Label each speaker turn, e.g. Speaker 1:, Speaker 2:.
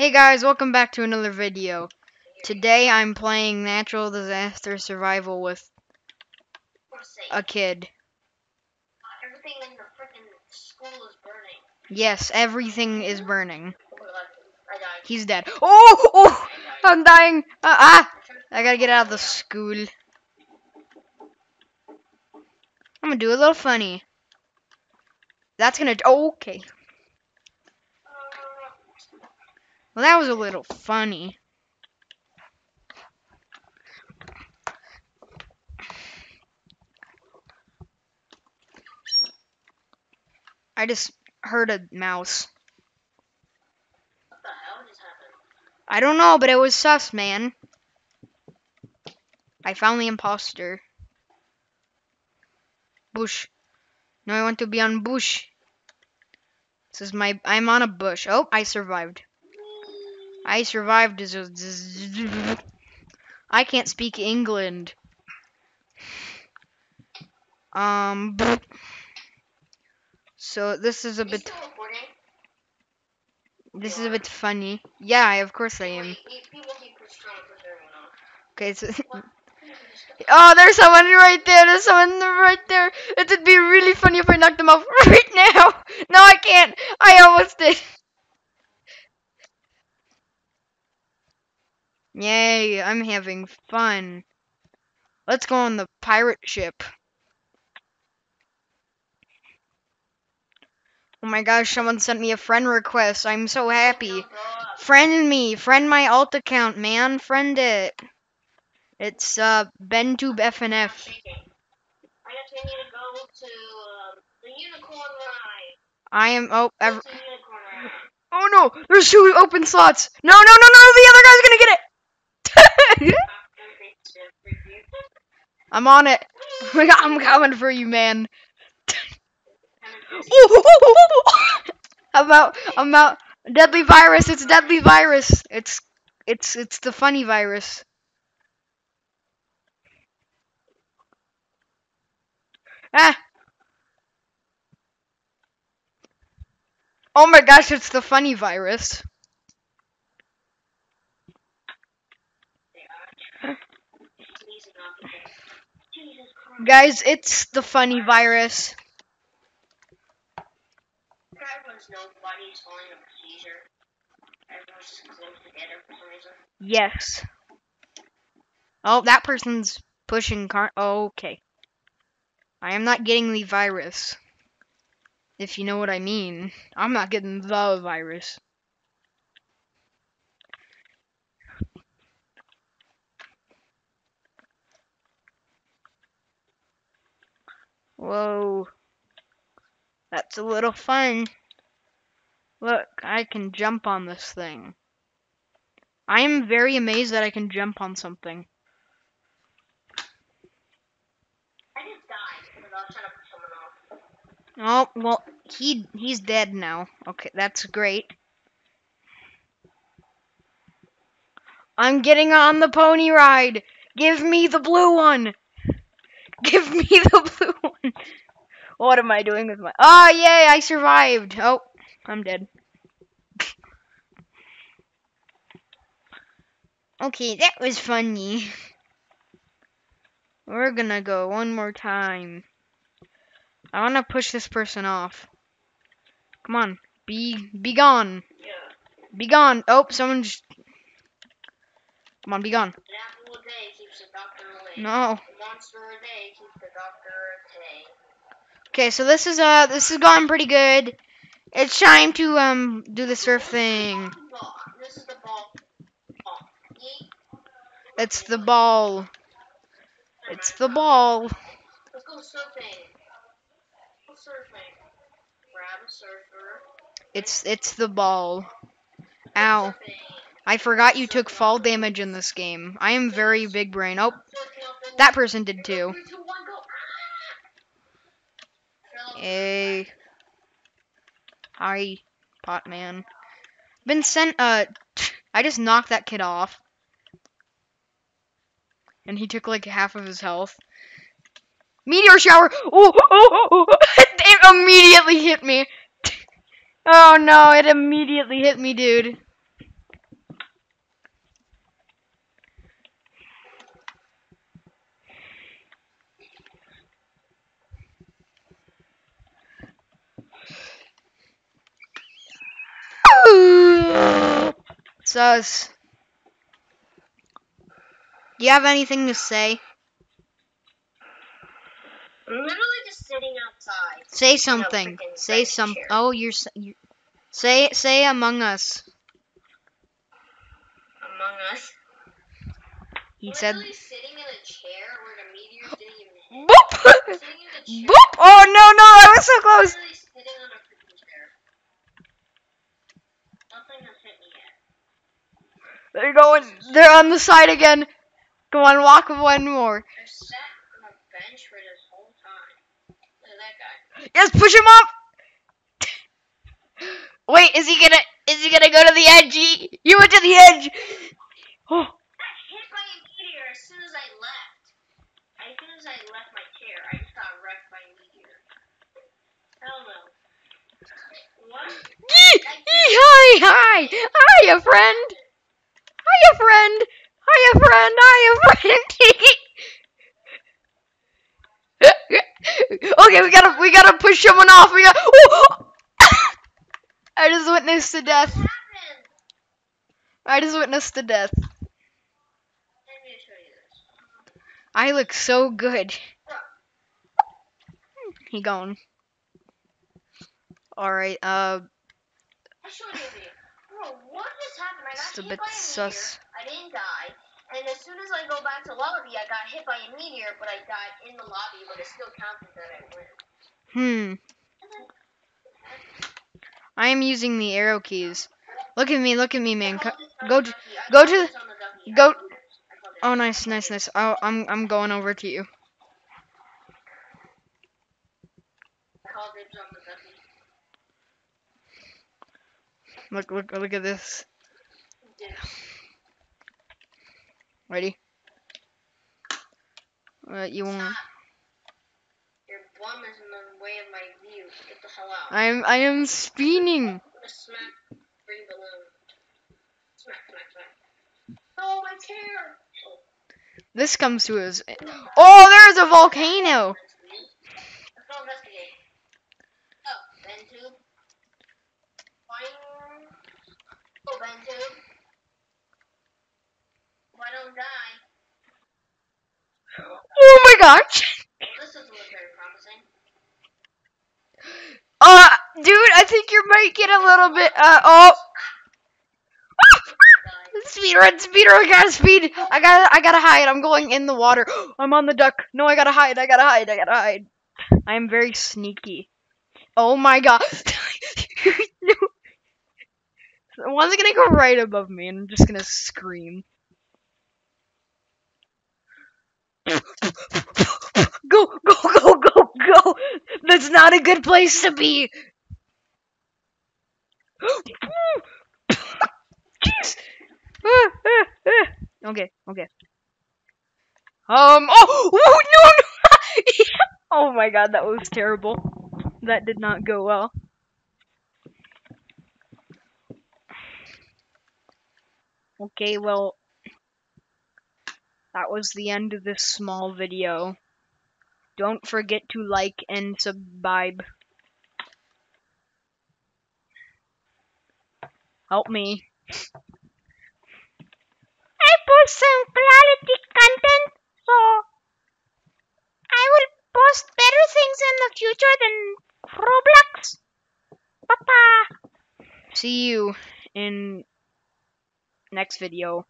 Speaker 1: Hey guys, welcome back to another video. Today I'm playing Natural Disaster Survival with a kid.
Speaker 2: Everything in the freaking school is burning.
Speaker 1: Yes, everything is burning.
Speaker 2: My god, I died.
Speaker 1: He's dead. Oh, oh, I'm dying. Uh, ah, I gotta get out of the school. I'm gonna do a little funny. That's gonna. Okay. Well, that was a little funny. I just heard a mouse. I don't know, but it was sus, man. I found the imposter. Bush. No, I want to be on bush. This is my. I'm on a bush. Oh, I survived. I survived. as a- I can't speak England. Um. So this is a bit. This is a bit funny. Yeah, I, of course I am.
Speaker 2: Wait, you- people keep push- trying to push everyone off.
Speaker 1: Okay, so.
Speaker 2: What? People just-
Speaker 1: Oh, there's someone right there. There's someone right there. It would be really funny if I knocked them off right now. No, I can't. I almost did. Yay, I'm having fun. Let's go on the pirate ship. Oh my gosh, someone sent me a friend request. I'm so happy.
Speaker 2: Don't grow up.
Speaker 1: Friend me. Friend my alt account, man. Friend it. It's uh BenTube FNF.
Speaker 2: I guess need to go to um, the unicorn ride.
Speaker 1: I am oh ev-
Speaker 2: unicorn ride.
Speaker 1: Oh no, there's two open slots. No, no, no, no, the other guy's gonna get it. I'm on it. I'm coming for you, man. I'm out. I'm out. Deadly virus. It's deadly virus. It's it's it's the funny virus. Ah. Oh my gosh, it's the funny virus. Guys, it's the funny virus. Yes. Oh, that person's pushing car. Oh, okay. I am not getting the virus. If you know what I mean. I'm not getting the virus. Whoa. That's a little fun. Look, I can jump on this thing. I am very amazed that I can jump on something.
Speaker 2: I just died because I was trying to push someone off.
Speaker 1: Oh, well, he he's dead now. Okay, that's great. I'm getting on the pony ride. Give me the blue one. Give me the blue one. What am I doing with my Oh, yay, I survived. Oh, I'm dead. Okay, that was funny. We're gonna go one more time. I wanna push this person off. Come on, be be gone,
Speaker 2: Yeah.
Speaker 1: be gone. Oh, someone just. Come on, be gone.
Speaker 2: An a day keeps the doctor away.
Speaker 1: No.
Speaker 2: A monster a day keeps the doctor away.
Speaker 1: Okay, so this is uh this is going pretty good. It's time to um do the surf thing.
Speaker 2: This is the ball. Ball.
Speaker 1: It's the ball. It's the ball.
Speaker 2: Let's go surfing. Go surfing. Grab a surfer.
Speaker 1: It's it's the ball. Ow.
Speaker 2: Surfing.
Speaker 1: I forgot you took fall damage in this game. I am very big brain. Oh, that person did too. Hey. Hi, Potman. Been sent, uh, I just knocked that kid off. And he took like half of his health. Meteor shower! Oh, oh, oh. it immediately hit me. Oh no, it immediately hit me, dude. Sus. Do you have anything to say?
Speaker 2: I'm literally just sitting outside.
Speaker 1: Say something. Say some.
Speaker 2: chair.
Speaker 1: Oh, you're, s- you Say say Among Us.
Speaker 2: Among Us.
Speaker 1: He said.
Speaker 2: Literally sitting in a chair where the meteors didn't even hit.
Speaker 1: Boop.
Speaker 2: Sitting in a chair.
Speaker 1: Boop. Oh no no! I was so close.
Speaker 2: Literally sitting on a freaking chair. Nothing has hit me yet.
Speaker 1: They're going. They're on the side again. Go on, walk one more.
Speaker 2: I sat on a bench for this whole time. Look at that guy.
Speaker 1: Yes, push him up. Wait, is he gonna? Is he gonna go to the edge? He, he went to the edge. Oh,
Speaker 2: got hit by a meteor as soon as I left. As soon as I left my chair, I just got wrecked by a meteor. Hell no. What?
Speaker 1: Yee, hi hi hiya friend. Hiya friend. Hiya friend. Hiya friend. okay, we gotta we gotta push someone off. We got. I just witnessed a death. I just witnessed a death. I look so good. He gone. Alright, uh, It's a bit
Speaker 2: by a meteor.
Speaker 1: sus.
Speaker 2: I didn't die. And as soon as I go back to lobby, I got hit by a meteor, but I died in the lobby, but it still counted that I win.
Speaker 1: hmm. I am using the arrow keys. Look at me, look at me, man. Co- go to, go to the- go- Oh, nice, nice, nice. Oh, I'm, I'm going over to you.
Speaker 2: Call dibs on the ducky.
Speaker 1: Look, look, look at this. Ready? Uh, you won't.
Speaker 2: Your bum is in the way of my view. Get the hell out.
Speaker 1: I'm, I am spinning.
Speaker 2: Smack green balloon. Smack, smack, smack. Oh, my chair! Oh,
Speaker 1: This comes to us. Oh, there's a volcano.
Speaker 2: that's me. Let's go investigate. Oh, BenTube. Boing. Oh, BenTube. If I don't die,
Speaker 1: Oh my gosh.
Speaker 2: this doesn't look very promising.
Speaker 1: Uh, dude, I think you might get a little bit, uh, oh. Speed run, speed run, I gotta speed. I gotta, I gotta hide. I'm going in the water. I'm on the duck. No, I gotta hide. I gotta hide. I gotta hide. I am very sneaky. Oh my god. One's gonna go right above me, and I'm just gonna scream. Go, go, go, go, go! That's not a good place to be. Jeez. Okay, okay. Um. Oh, oh no, no! oh my god, that was terrible. That did not go well. Okay, well, that was the end of this small video. Don't forget to like and subscribe. Help me. I post some quality content, so I will post better things in the future than Roblox. Papa. See you in next video.